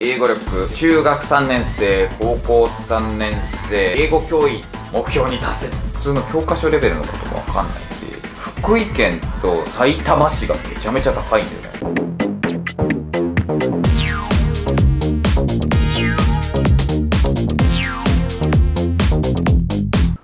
英語力中学3年生高校3年生英語教員目標に達せず普通の教科書レベルのこともわかんないんで福井県と埼玉市がめちゃめちゃ高いんだよね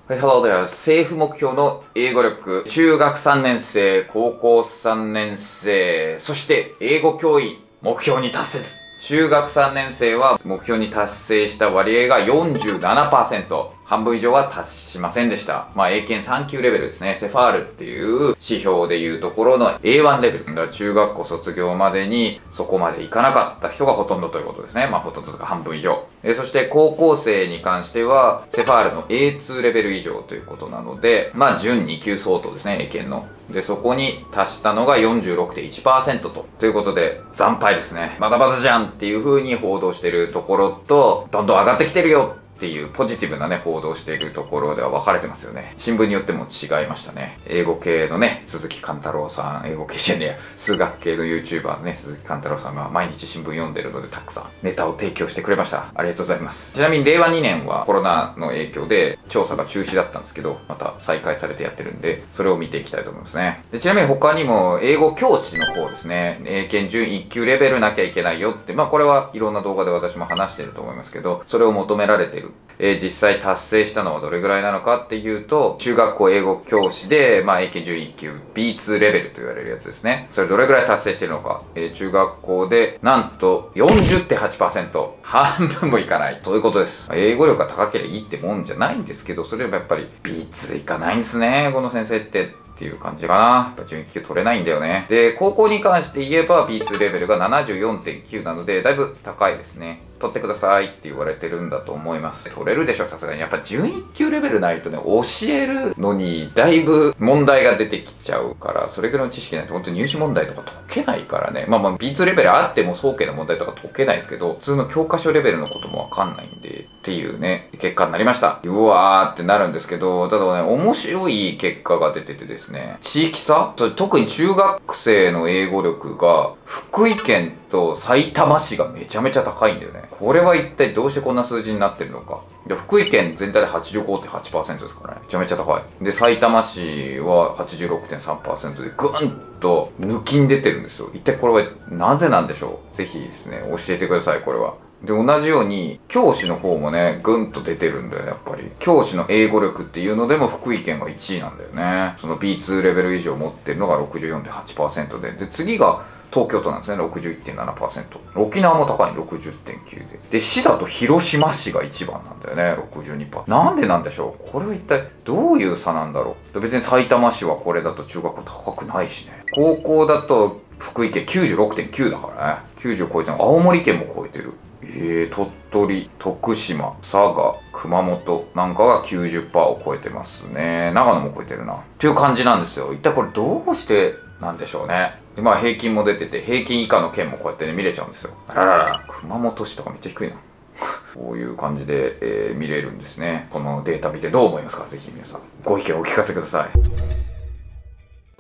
はい、Hello there. 政府目標の英語力、中学3年生、高校3年生、そして英語教員、目標に達せず。中学3年生は目標に達成した割合が47%。半分以上は達しませんでした。まあ、英検3級レベルですね。セファールっていう指標でいうところの A1 レベル。だから中学校卒業までにそこまでいかなかった人がほとんどということですね。まあ、ほとんどとか半分以上。えそして高校生に関しては、セファールの A2 レベル以上ということなので、まあ、準2級相当ですね、英検の。で、そこに達したのが46.1%と。ということで、惨敗ですね。まだまだじゃんっていう風に報道してるところと、どんどん上がってきてるよっていうポジティブなね、報道しているところでは分かれてますよね。新聞によっても違いましたね。英語系のね、鈴木貫太郎さん、英語系じゃねえや、数学系の YouTuber のね、鈴木貫太郎さんが毎日新聞読んでるのでたくさんネタを提供してくれました。ありがとうございます。ちなみに令和2年はコロナの影響で調査が中止だったんですけど、また再開されてやってるんで、それを見ていきたいと思いますね。でちなみに他にも英語教師の方ですね、英検準1級レベルなきゃいけないよって、まあこれはいろんな動画で私も話してると思いますけど、それを求められてる。えー実際達成したのはどれぐらいなのかっていうと、中学校英語教師で、まあ、英検準1級 B2 レベルと言われるやつですね。それどれぐらい達成してるのか。えー中学校で、なんと40.8%。半分もいかない。そういうことです。英語力が高ければいいってもんじゃないんですけど、それはやっぱり B2 いかないんですね、この先生って。っていう感じかな。やっぱ準1級取れないんだよね。で、高校に関して言えば B2 レベルが74.9なので、だいぶ高いですね。取ってくださいって言われてるんだと思います。取れるでしょ、さすがに。やっぱ準1級レベルないとね、教えるのにだいぶ問題が出てきちゃうから、それぐらいの知識ないと本当に入試問題とか解けないからね。まあまあ B2 レベルあっても早慶の問題とか解けないですけど、普通の教科書レベルのこともわかんないんで、っていうね、結果になりました。うわーってなるんですけど、ただね、面白い結果が出ててですね、地域差？それ特に中学生の英語力が、福井県ってと埼玉市がめちゃめちゃ高いんだよね。これは一体どうしてこんな数字になってるのか。で福井県全体で85.8%ですからね。めちゃめちゃ高い。で、埼玉市は86.3%でぐんと抜きに出てるんですよ。一体これはなぜなんでしょう？ぜひですね、教えてください、これは。で、同じように、教師の方もね、ぐんと出てるんだよ、やっぱり。教師の英語力っていうのでも福井県が1位なんだよね。その B2 レベル以上持ってるのが64.8%で。で、次が東京都なんですね、61.7%。沖縄も高い、60.9で。で、市だと広島市が1番なんだよね、62%。なんでなんでしょう？これは一体どういう差なんだろう？別に埼玉市はこれだと中学校高くないしね。高校だと福井県96.9だからね。90超えてる青森県も超えてる。えー、鳥取、徳島、佐賀、熊本なんかが90%を超えてますね。長野も超えてるな。っていう感じなんですよ。一体これどうしてなんでしょうね？で、まあ平均も出てて、平均以下の県もこうやってね、見れちゃうんですよ。あららら、熊本市とかめっちゃ低いな。こういう感じで、えー見れるんですね。このデータ見てどう思いますか？ぜひ皆さん、ご意見をお聞かせください。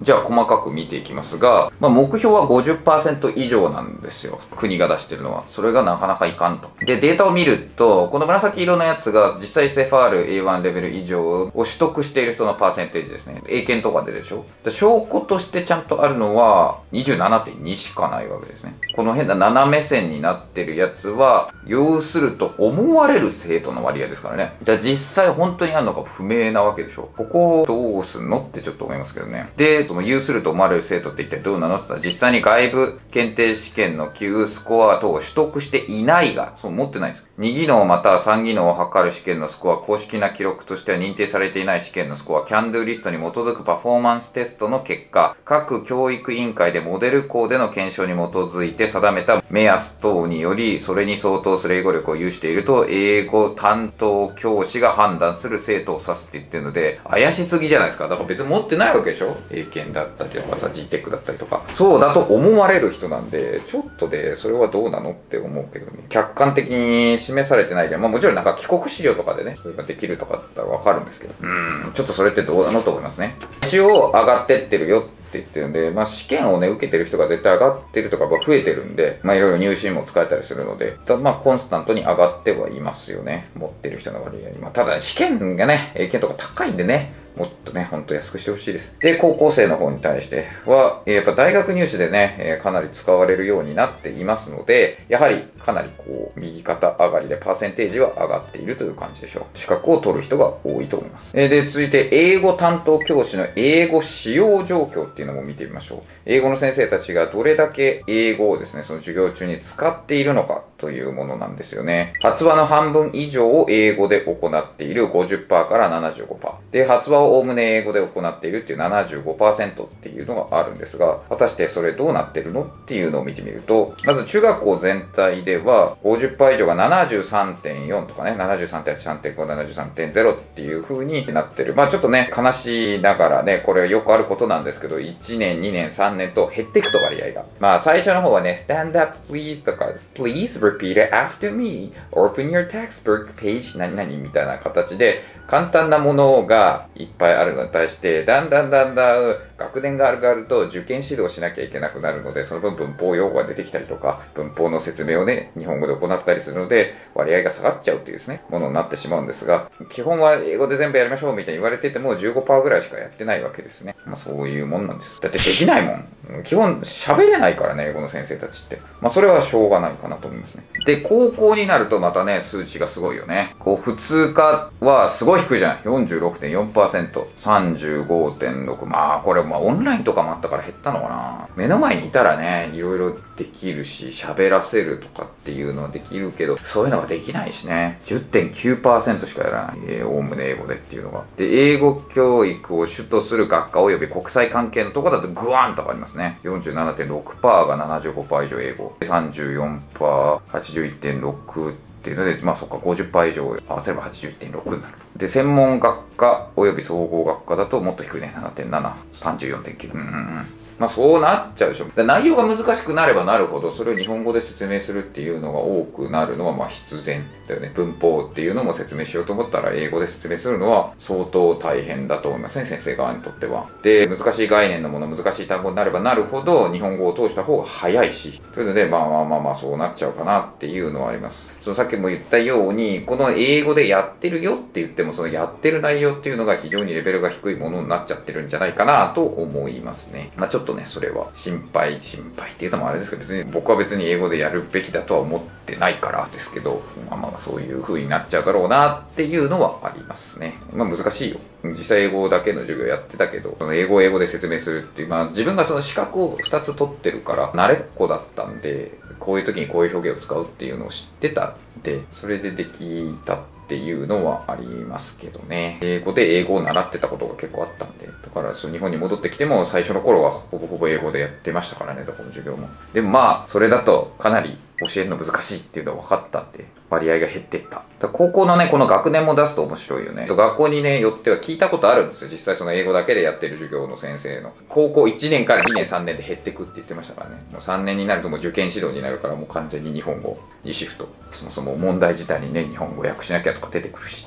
じゃあ細かく見ていきますが、まあ、目標は50%以上なんですよ。国が出してるのは。それがなかなかいかんと。で、データを見ると、この紫色のやつが実際セファール A1 レベル以上を取得している人のパーセンテージですね。英検とかででしょで証拠としてちゃんとあるのは27.2しかないわけですね。この変な斜め線になってるやつは、要すると思われる生徒の割合ですからね。じゃあ実際本当にあるのか不明なわけでしょここをどうすんのってちょっと思いますけどね。で、いつも有すると思われる生徒って一体どうなのって言ったら、実際に外部検定試験の Q スコア等を取得していないが、そう持ってないんです。2技能または3技能を測る試験のスコア、公式な記録としては認定されていない試験のスコア、キャンドゥリストに基づくパフォーマンステストの結果、各教育委員会でモデル校での検証に基づいて定めた目安等により、それに相当する英語力を有していると、英語担当教師が判断する生徒を指すって言ってるので、怪しすぎじゃないですか。だから別に持ってないわけでしょ英検だったりとかさ、GTEC だったりとか。そうだと思われる人なんで、ちょっとで、それはどうなのって思うけどね。客観的に示されてないじゃん。まあもちろんなんか帰国資料とかでね、それができるとかだったらわかるんですけど。うーん、ちょっとそれってどうなのと思いますね。一応上がってってるよっって言ってるんで、まあ試験をね、受けてる人が絶対上がってるとか、増えてるんで、まあいろいろ入試も使えたりするので、まあコンスタントに上がってはいますよね。持ってる人の割合。まあただ試験がね、英検とか高いんでね、もっとね、ほんと安くしてほしいです。で、高校生の方に対しては、やっぱ大学入試でね、かなり使われるようになっていますので、やはりかなりこう、右肩上がりでパーセンテージは上がっているという感じでしょう。資格を取る人が多いと思います。で、続いて、英語担当教師の英語使用状況っていうのも見てみましょう。英語の先生たちがどれだけ英語をですね、その授業中に使っているのかというものなんですよね。発話の半分以上を英語で行っている50%から75%。で、発話をおおむね英語で行っているっていう75%っていうのがあるんですが、果たしてそれどうなってるのっていうのを見てみると、まず中学校全体では50%以上が73.4とかね、73.8、3.5、73.0っていう風になってる。まあちょっとね、悲しいながらね、これはよくあることなんですけど、1年、2年、3年と減っていくと割合が。まあ最初の方はね、stand up please とか、please repeat it after me, open your textbook page 何々みたいな形で、簡単なものがいっぱいあるのに対して、だんだんだんだん学年が上がると受験指導しなきゃいけなくなるので、その分文法用語が出てきたりとか、文法の説明をね、日本語で行ったりするので、割合が下がっちゃうっていうですね、ものになってしまうんですが、基本は英語で全部やりましょうみたいに言われてても15%ぐらいしかやってないわけですね。まあそういうもんなんです。だってできないもん。基本喋れないからね、英語の先生たちって。まあそれはしょうがないかなと思いますね。で、高校になるとまたね、数値がすごいよね。こう、普通科はすごい低いじゃん。46.4%、35.6。まあこれまあオンラインとかもあったから減ったのかな。目の前にいたらね、いろいろできるし、喋らせるとかっていうのはできるけど、そういうのができないしね。10.9%しかやらない。えー、おおむね英語でっていうのが。で、英語教育を主とする学科及び国際関係のとこだとグワーンとかありますね。47.6%が75%以上英語。34%、81.6%っていうので、まあそっか、50%以上合わせれば80.6になる。で、専門学科及び総合学科だともっと低いね。7.7、34.9。うんうんうん。まあそうなっちゃうでしょ。で内容が難しくなればなるほど、それを日本語で説明するっていうのが多くなるのはまあ必然だよね。文法っていうのも説明しようと思ったら英語で説明するのは相当大変だと思いますね、先生側にとっては。で、難しい概念のもの、難しい単語になればなるほど日本語を通した方が早いし、というので、まあまあまあまあそうなっちゃうかなっていうのはあります。そのさっきも言ったように、この英語でやってるよって言っても、そのやってる内容っていうのが非常にレベルが低いものになっちゃってるんじゃないかなと思いますね。まあちょっとね、それは心配、心配っていうのもあれですけど、別に僕は別に英語でやるべきだとは思ってないからですけど、まあまあそういう風になっちゃうだろうなっていうのはありますね。まあ難しいよ。実際英語だけの授業やってたけど、その英語を英語で説明するっていう、まあ自分がその資格を2つ取ってるから、慣れっこだったんで、こういう時にこういう表現を使うっていうのを知ってたんで、それでできたってていうのはありますけどね。英語で英語を習ってたことが結構あったんで。だからその日本に戻ってきても最初の頃はほぼほぼ英語でやってましたからね、どこの授業も。でもまあ、それだとかなり教えるの難しいっていうのは分かったんで、割合が減ってった。高校のね、この学年も出すと面白いよね。学校にね、よっては聞いたことあるんですよ。実際その英語だけでやってる授業の先生の。高校1年から2年3年で減ってくって言ってましたからね。もう3年になるともう受験指導になるからもう完全に日本語にシフト。そもそも問題自体にね、日本語訳しなきゃとか出てくるし。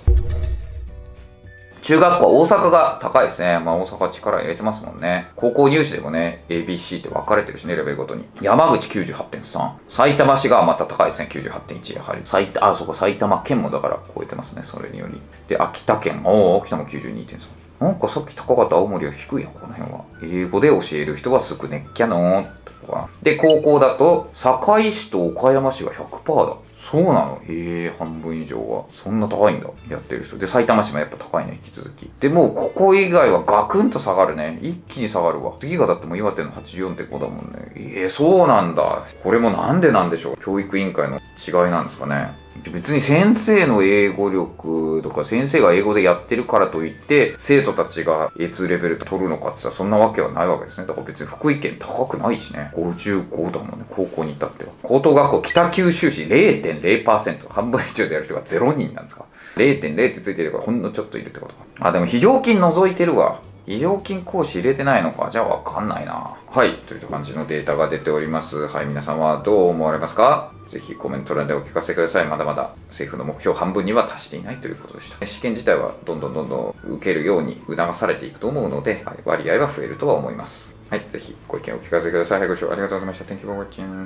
中学校は大阪が高いですね。まあ大阪力入れてますもんね。高校入試でもね、ABC って分かれてるしね、レベルごとに。山口98.3。埼玉市がまた高いですね、98.1。やはり。埼玉、あ、そこ埼玉県もだから超えてますね、それにより。で、秋田県。おー、秋田も92.3。なんかさっき高かった青森は低いな、この辺は。英語で教える人は少ねっきゃのーとか。で、高校だと、堺市と岡山市が100%だ。そうなの？へえ、半分以上は。そんな高いんだ。やってる人。で、埼玉市もやっぱ高いね、引き続き。で、もうここ以外はガクンと下がるね。一気に下がるわ。次がだってもう岩手の84.5だもんね。ええそうなんだ。これもなんでなんでしょう？教育委員会の違いなんですかね。別に先生の英語力とか先生が英語でやってるからといって生徒たちが A2 レベル取るのかってさそんなわけはないわけですね。だから別に福井県高くないしね。55だもんね。高校に至っては。高等学校北九州市0.0%半分以上でやる人が0人なんですか。0.0ってついてるからほんのちょっといるってことか。あでも非常勤除いてるわ。非常勤講師入れてないのか？じゃあわかんないなはい。という感じのデータが出ております。はい。皆さんはどう思われますか？ぜひコメント欄でお聞かせください。まだまだ政府の目標半分には達していないということでした。試験自体はどんどんどんどん受けるように促されていくと思うので、はい、割合は増えるとは思います。はい、ぜひご意見お聞かせください。ご視聴ありがとうございました。Thank you for watching.